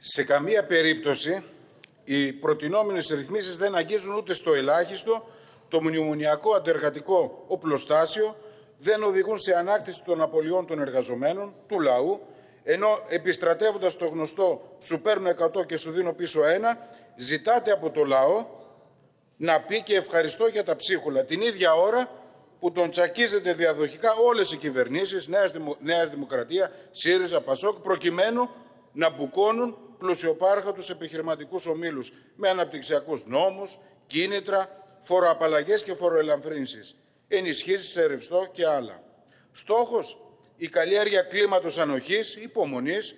Σε καμία περίπτωση οι προτινόμενες ρυθμίσεις δεν αγγίζουν ούτε στο ελάχιστο το μνημονιακό αντεργατικό οπλοστάσιο, δεν οδηγούν σε ανάκτηση των απολειών των εργαζομένων, του λαού, ενώ επιστρατεύοντας το γνωστό «σου παίρνω 100 και σου δίνω πίσω ένα», ζητάτε από το λαό να πει και ευχαριστώ για τα ψίχουλα. Την ίδια ώρα που τον τσακίζεται διαδοχικά όλες οι κυβερνήσεις, Νέας, Δημο... Νέας Δημοκρατία, ΣΥΡΙΖΑ, ΠΑΣΟΚ, προκειμένου να μπουκώνουν πλουσιοπάρχατους επιχειρηματικούς ομίλους με αναπτυξιακούς νόμους, κίνητρα, φοροαπαλλαγές και φοροελαμφρύνσεις, ενισχύσεις σε ρευστό και άλλα. Στόχος, η καλλιέργεια κλίματος ανοχής, υπομονής,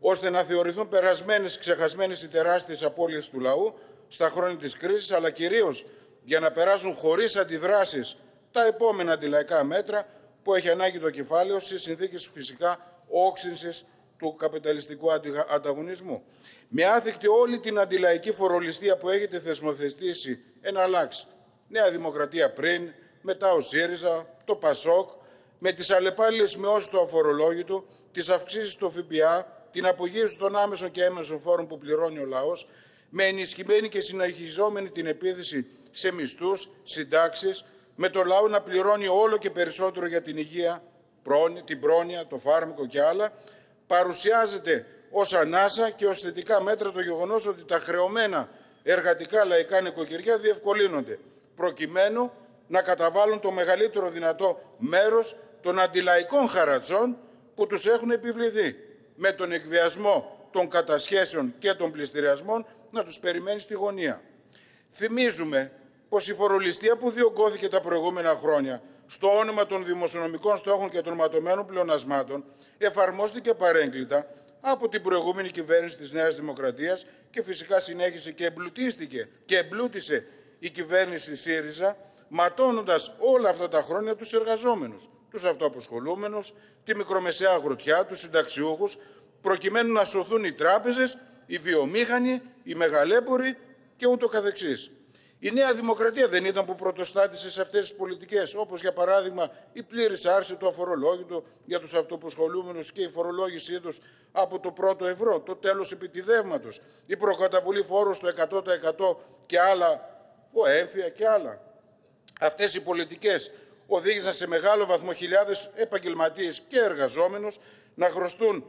ώστε να θεωρηθούν περασμένες, ξεχασμένες οι τεράστιες απώλειες του λαού στα χρόνια της κρίσης, αλλά κυρίως για να περάσουν χωρίς αντιδράσεις τα επόμενα αντιλαϊκά μέτρα που έχει ανάγκη το κεφάλαιο σε συνθήκες φυσικά όξυνσης του καπιταλιστικού ανταγωνισμού. Με άθικτη όλη την αντιλαϊκή φορολιστία που έχετε θεσμοθετήσει εναλλάξει. Νέα Δημοκρατία πριν, μετά ο ΣΥΡΙΖΑ, το ΠΑΣΟΚ, με τις αλλεπάλληλες μειώσεις του αφορολόγητου, τις αυξήσεις του ΦΠΑ, την απογείωση των άμεσων και έμεσων φόρων που πληρώνει ο λαός, με ενισχυμένη και συνεχιζόμενη την επίθεση σε μισθούς, συντάξεις, με το λαό να πληρώνει όλο και περισσότερο για την υγεία, την πρόνοια, το φάρμακο και άλλα, παρουσιάζεται ως ανάσα και ως θετικά μέτρα το γεγονός ότι τα χρεωμένα εργατικά λαϊκά νοικοκυριά διευκολύνονται, προκειμένου να καταβάλουν το μεγαλύτερο δυνατό μέρος των αντιλαϊκών χαρατσών που τους έχουν επιβληθεί, με τον εκβιασμό των κατασχέσεων και των πληστηριασμών να τους περιμένει στη γωνία. Θυμίζουμε πως η φορολιστία που διωγγώθηκε τα προηγούμενα χρόνια στο όνομα των δημοσιονομικών στόχων και των ματωμένων πλεονασμάτων εφαρμόστηκε παρέγκλητα από την προηγούμενη κυβέρνηση της Νέας Δημοκρατίας και φυσικά συνέχισε και εμπλουτίστηκε και εμπλούτησε η κυβέρνηση ΣΥΡΙΖΑ ματώνοντας όλα αυτά τα χρόνια τους εργαζόμενους, τους αυτοαποσχολούμενους, τη μικρομεσαία αγροτιά, τους συνταξιούχους, προκειμένου να σωθούν οι τράπεζες, οι βιομήχανοι, οι μεγαλέποροι και ούτω καθεξής. Η Νέα Δημοκρατία δεν ήταν που πρωτοστάτησε σε αυτές τις πολιτικές, όπως για παράδειγμα η πλήρης άρση του αφορολόγητου για τους αυτοποσχολούμενους και η φορολόγησή τους από το πρώτο ευρώ, το τέλος επιτιδεύματος, η προκαταβολή φόρου στο 100% και άλλα, ο έμφυα και άλλα. Αυτές οι πολιτικές οδήγησαν σε μεγάλο βαθμό χιλιάδες επαγγελματίες και εργαζόμενους να χρωστούν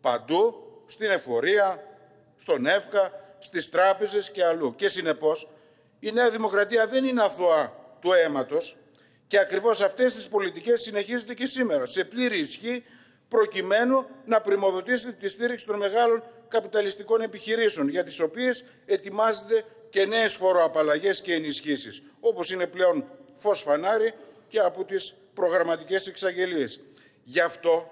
παντού, στην εφορία, στον ΕΦΚΑ, στις τράπεζες και αλλού. Και συνεπώς, η Νέα Δημοκρατία δεν είναι αθώα του αίματος και ακριβώς αυτές τις πολιτικές συνεχίζονται και σήμερα σε πλήρη ισχύ προκειμένου να πρημοδοτήσετε τη στήριξη των μεγάλων καπιταλιστικών επιχειρήσεων για τις οποίες ετοιμάζεται και νέες φοροαπαλλαγές και ενισχύσεις όπως είναι πλέον φως φανάρι και από τις προγραμματικές εξαγγελίες. Γι' αυτό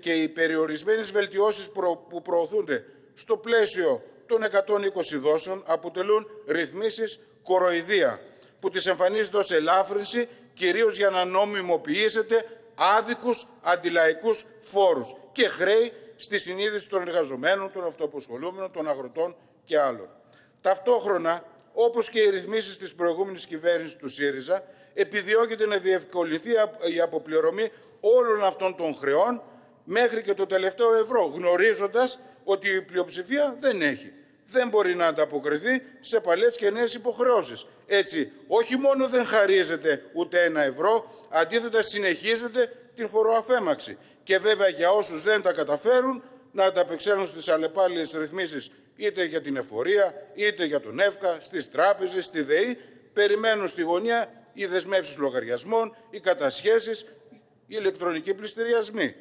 και οι περιορισμένες βελτιώσεις που προωθούνται στο πλαίσιο των 120 δόσεων αποτελούν ρυθμίσεις κοροϊδία που τις εμφανίζεται ως ελάφρυνση κυρίως για να νομιμοποιήσετε άδικους αντιλαϊκούς φόρους και χρέη στη συνείδηση των εργαζομένων, των αυτοαποσχολούμενων, των αγροτών και άλλων. Ταυτόχρονα, όπως και οι ρυθμίσεις της προηγούμενης κυβέρνησης του ΣΥΡΙΖΑ, επιδιώκεται να διευκολυνθεί η αποπληρωμή όλων αυτών των χρεών μέχρι και το τελευταίο ευρώ, γνωρίζοντας ότι η πλειοψηφία δεν έχει. Δεν μπορεί να ανταποκριθεί σε παλές και νέες υποχρεώσεις. Έτσι, όχι μόνο δεν χαρίζεται ούτε ένα ευρώ, αντίθετα συνεχίζεται την φοροαφέμαξη. Και βέβαια για όσους δεν τα καταφέρουν να ανταπεξέλθουν στις αλλεπάλληλες ρυθμίσεις είτε για την εφορία, είτε για τον ΕΦΚΑ, στις τράπεζες, στη ΔΕΗ, περιμένουν στη γωνία οι δεσμεύσεις λογαριασμών, οι κατασχέσεις, οι ηλεκτρονικοί πληστηριασμοί.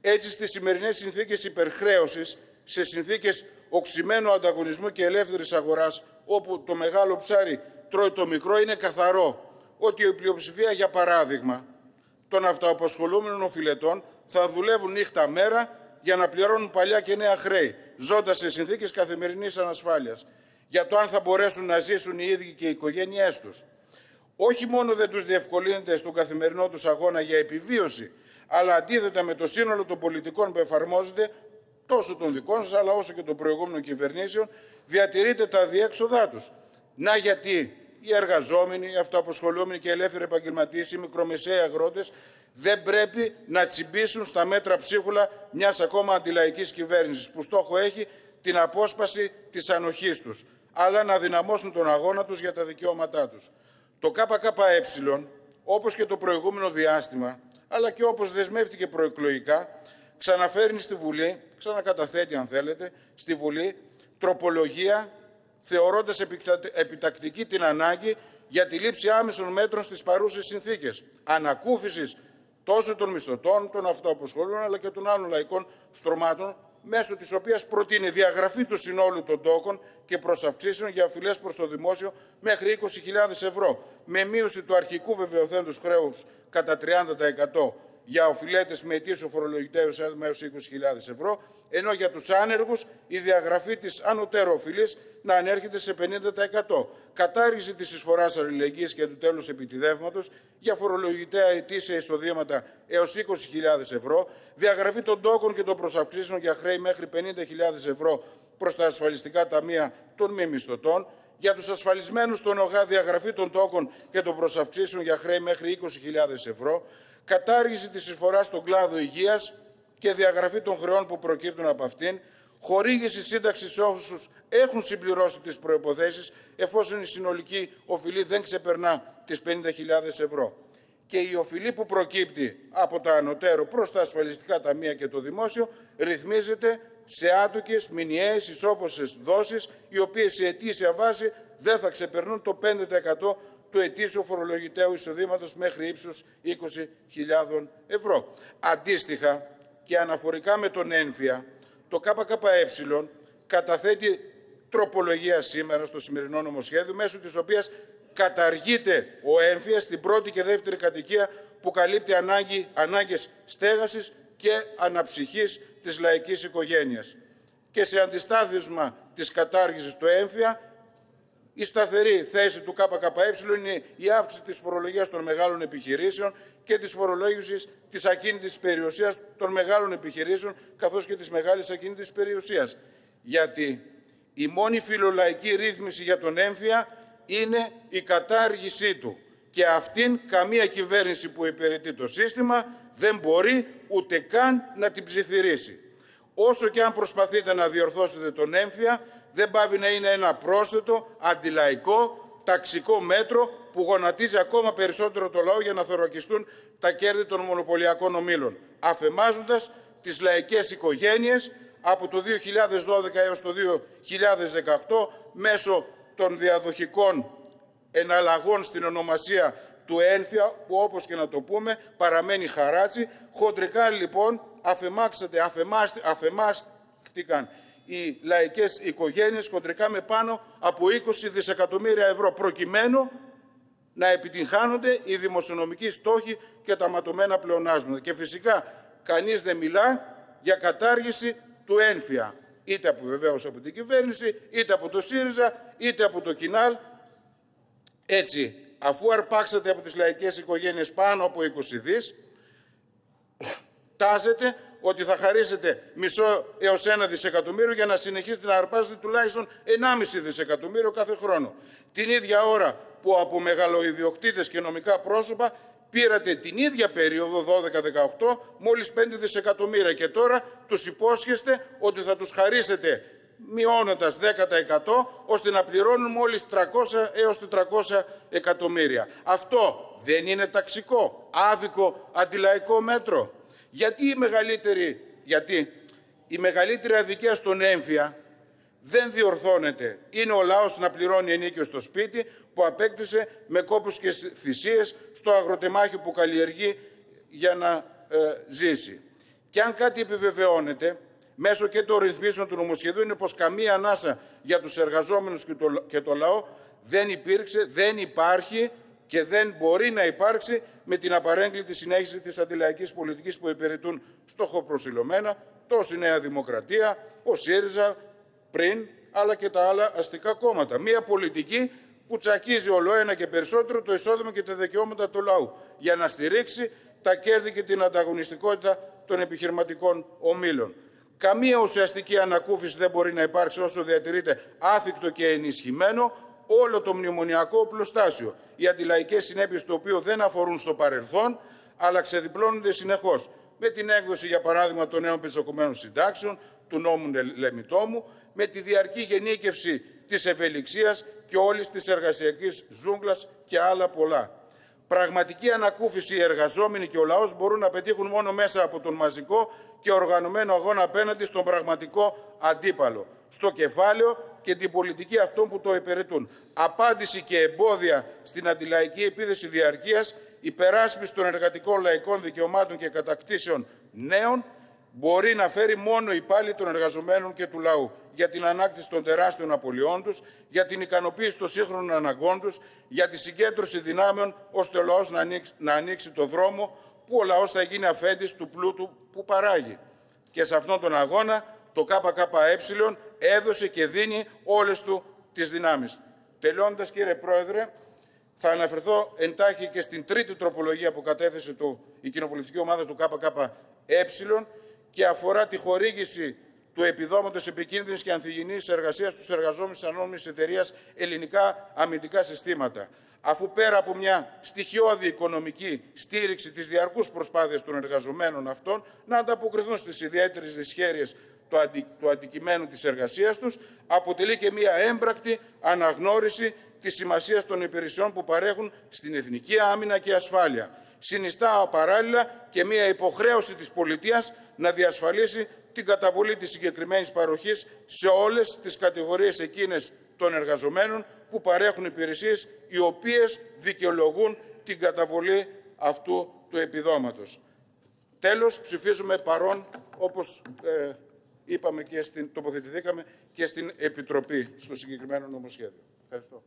Έτσι, στις σημερινές συνθήκες υπερχρέωσης, σε συνθήκες οξυμένου ανταγωνισμού και ελεύθερης αγοράς, όπου το μεγάλο ψάρι τρώει το μικρό, είναι καθαρό ότι η πλειοψηφία, για παράδειγμα, των αυτοαπασχολούμενων οφειλετών θα δουλεύουν νύχτα μέρα για να πληρώνουν παλιά και νέα χρέη, ζώντας σε συνθήκες καθημερινής ανασφάλειας, για το αν θα μπορέσουν να ζήσουν οι ίδιοι και οι οικογένειές τους. Όχι μόνο δεν τους διευκολύνεται στον καθημερινό τους αγώνα για επιβίωση, αλλά αντίθετα με το σύνολο των πολιτικών που εφαρμόζεται, τόσο των δικών σας αλλά όσο και των προηγούμενων κυβερνήσεων, διατηρείτε τα διέξοδά τους. Να γιατί οι εργαζόμενοι, οι αυτοαποσχολούμενοι και οι ελεύθεροι επαγγελματίες, οι μικρομεσαίοι αγρότες δεν πρέπει να τσιμπήσουν στα μέτρα ψίχουλα μιας ακόμα αντιλαϊκής κυβέρνησης που στόχο έχει την απόσπαση της ανοχής τους, αλλά να δυναμώσουν τον αγώνα τους για τα δικαιώματά τους. Το ΚΚΕ, όπως και το προηγούμενο διάστημα, αλλά και όπως δεσμεύτηκε προεκλογικά, ξαναφέρνει στη Βουλή, ξανακαταθέτει αν θέλετε, στη Βουλή τροπολογία θεωρώντας επιτακτική την ανάγκη για τη λήψη άμεσων μέτρων στις παρούσες συνθήκες. Ανακούφισης τόσο των μισθωτών, των αυτοαποσχολούν, αλλά και των άλλων λαϊκών στρωμάτων, μέσω της οποίας προτείνει διαγραφή του συνόλου των τόκων και προσαυξήσεων για οφειλές προς το δημόσιο μέχρι 20.000 ευρώ, με μείωση του αρχικού βεβαιωθέντος χρέους κατά 30% για οφειλέτες με ετήσιο φορολογητέο εισόδημα έως 20.000 ευρώ, ενώ για τους άνεργους η διαγραφή της ανωτέρω οφειλής να ανέρχεται σε 50%. Κατάργηση της εισφοράς αλληλεγγύης και του τέλους επιτιδεύματος για φορολογητέα ετήσια εισοδήματα έως 20.000 ευρώ, διαγραφή των τόκων και των προσαυξήσεων για χρέη μέχρι 50.000 ευρώ προς τα ασφαλιστικά ταμεία των μη μισθωτών, για τους ασφαλισμένους στον ΟΓΑ διαγραφή των τόκων και των προσαυξήσεων για χρέη μέχρι 20.000 ευρώ, κατάργηση της εισφοράς στον κλάδο υγείας και διαγραφή των χρεών που προκύπτουν από αυτήν, χορήγηση σύνταξης σε όσους έχουν συμπληρώσει τις προποθέσει, εφόσον η συνολική οφειλή δεν ξεπερνά τις 50.000 ευρώ. Και η οφειλή που προκύπτει από τα ανωτέρω προς τα ασφαλιστικά ταμεία και το δημόσιο ρυθμίζεται σε άτοκες, μηνιαίες, ισόποσε δόσεις, οι οποίες σε αιτήσια βάση δεν θα ξεπερνούν το 5% του ετήσιου φορολογητέου εισοδήματος μέχρι ύψους 20.000 ευρώ. Αντίστοιχα και αναφορικά με τον ένφια, το ΚΚΕ καταθέτει τροπολογία σήμερα στο σημερινό νομοσχέδιο, μέσω της οποίας καταργείται ο έμφυας στην πρώτη και δεύτερη κατοικία που καλύπτει ανάγκη, ανάγκες στέγασης και αναψυχής της λαϊκής οικογένειας. Και σε αντιστάθισμα της κατάργησης του έμφυα, η σταθερή θέση του ΚΚΕ είναι η αύξηση της φορολογίας των μεγάλων επιχειρήσεων και της φορολόγησης της ακίνητης περιουσίας των μεγάλων επιχειρήσεων καθώς και της μεγάλης ακίνητης περιουσίας. Γιατί η μόνη φιλολαϊκή ρύθμιση για τον έμφυα είναι η κατάργησή του και αυτήν καμία κυβέρνηση που υπηρετεί το σύστημα δεν μπορεί ούτε καν να την ψιθυρίσει. Όσο και αν προσπαθείτε να διορθώσετε τον έμφυα, δεν πάβει να είναι ένα πρόσθετο, αντιλαϊκό, ταξικό μέτρο που γονατίζει ακόμα περισσότερο το λαό για να θωρακιστούν τα κέρδη των μονοπωλιακών ομήλων, αφεμάζοντας τις λαϊκές οικογένειες από το 2012 έως το 2018 μέσω των διαδοχικών εναλλαγών στην ονομασία του ένφια, που όπως και να το πούμε παραμένει χαράτσι. Χοντρικά λοιπόν αφεμάξατε, αφεμάστηκαν οι λαϊκές οικογένειες χοντρικά με πάνω από 20 δισεκατομμύρια ευρώ προκειμένου να επιτυγχάνονται οι δημοσιονομικοί στόχοι και τα ματωμένα πλεονάσματα. Και φυσικά κανείς δεν μιλά για κατάργηση του ένφια, είτε από βεβαίως από την κυβέρνηση, είτε από το ΣΥΡΙΖΑ, είτε από το ΚΙΝΑΛ. Έτσι, αφού αρπάξατε από τις λαϊκές οικογένειες πάνω από 20 δις, τάζετε ότι θα χαρίσετε μισό έως ένα δισεκατομμύριο για να συνεχίσετε να αρπάζετε τουλάχιστον 1,5 δισεκατομμύριο κάθε χρόνο. Την ίδια ώρα που από μεγαλοειδιοκτήτες και νομικά πρόσωπα πήρατε την ίδια περίοδο 12-18 μόλις 5 δισεκατομμύρια και τώρα τους υπόσχεστε ότι θα τους χαρίσετε μειώνοντας 10% ώστε να πληρώνουν μόλις 300 έως 400 εκατομμύρια. Αυτό δεν είναι ταξικό, άδικο, αντιλαϊκό μέτρο. Γιατί η μεγαλύτερη, γιατί η μεγαλύτερη αδικία στον έμφυα δεν διορθώνεται. Είναι ο λαός να πληρώνει ενίκιο στο σπίτι που απέκτησε με κόπους και θυσίες στο αγροτεμάχιο που καλλιεργεί για να ε, ζήσει. Και αν κάτι επιβεβαιώνεται, μέσω και των ρυθμίσεων του νομοσχεδίου, είναι πως καμία ανάσα για τους εργαζόμενους και το, και το λαό δεν υπήρξε, δεν υπάρχει και δεν μπορεί να υπάρξει με την απαρέγκλητη συνέχιση της αντιλαϊκής πολιτικής που υπηρετούν στόχο-προσιλωμένα τόσο η Νέα Δημοκρατία, ο ΣΥΡΙΖΑ πριν, αλλά και τα άλλα αστικά κόμματα. Μία πολιτική που τσακίζει όλο ένα και περισσότερο το εισόδημα και τα δικαιώματα του λαού για να στηρίξει τα κέρδη και την ανταγωνιστικότητα των επιχειρηματικών ομίλων. Καμία ουσιαστική ανακούφιση δεν μπορεί να υπάρξει όσο διατηρείται άθικτο και ενισχυμένο όλο το μνημονιακό οπλοστάσιο. Οι αντιλαϊκές συνέπειες του οποίου δεν αφορούν στο παρελθόν, αλλά ξεδιπλώνονται συνεχώς. Με την έκδοση, για παράδειγμα, των νέων πετσοκομμένων συντάξεων, του νόμου Λεμιτόμου, με τη διαρκή γενίκευση της ευελιξίας και όλης της εργασιακής ζούγκλας και άλλα πολλά. Πραγματική ανακούφιση οι εργαζόμενοι και ο λαός μπορούν να πετύχουν μόνο μέσα από τον μαζικό και οργανωμένο αγώνα απέναντι στον πραγματικό αντίπαλο, στο κεφάλαιο και την πολιτική αυτών που το υπηρετούν. Απάντηση και εμπόδια στην αντιλαϊκή επίδεση διαρκείας, υπεράσπιση των εργατικών λαϊκών δικαιωμάτων και κατακτήσεων νέων, μπορεί να φέρει μόνο η πάλι των εργαζομένων και του λαού για την ανάκτηση των τεράστιων απολειών τους, για την ικανοποίηση των σύγχρονων αναγκών τους, για τη συγκέντρωση δυνάμεων ώστε ο λαός να ανοίξει, να ανοίξει το δρόμο που ο λαός θα γίνει αφέντης του πλούτου που παράγει. Και σε αυτόν τον αγώνα το ΚΚΕ έδωσε και δίνει όλες του τις δυνάμεις. Τελειώντας κύριε Πρόεδρε, θα αναφερθώ εντάχει και στην τρίτη τροπολογία που κατέθεσε το, η κοινοβουλευτική ομάδα του ΚΚΕ και αφορά τη χορήγηση του επιδόματος επικίνδυνης και ανθυγιεινή εργασίας στους εργαζόμενους της ανώνυμης εταιρείας Ελληνικά Αμυντικά Συστήματα. Αφού πέρα από μια στοιχειώδη οικονομική στήριξη της διαρκούς προσπάθειας των εργαζομένων αυτών να ανταποκριθούν στις ιδιαίτερες δυσχέρειες του, αντι... του αντικειμένου της εργασίας τους, αποτελεί και μια έμπρακτη αναγνώριση της σημασίας των υπηρεσιών που παρέχουν στην εθνική άμυνα και ασφάλεια. Συνιστά παράλληλα και μια υποχρέωση της πολιτείας να διασφαλίσει την καταβολή της συγκεκριμένης παροχής σε όλες τις κατηγορίες εκείνες των εργαζομένων που παρέχουν υπηρεσίες οι οποίες δικαιολογούν την καταβολή αυτού του επιδόματος. Τέλος, ψηφίζουμε παρόν, όπως ε, είπαμε και στην, τοποθετηθήκαμε και στην Επιτροπή στο συγκεκριμένο νομοσχέδιο. Ευχαριστώ.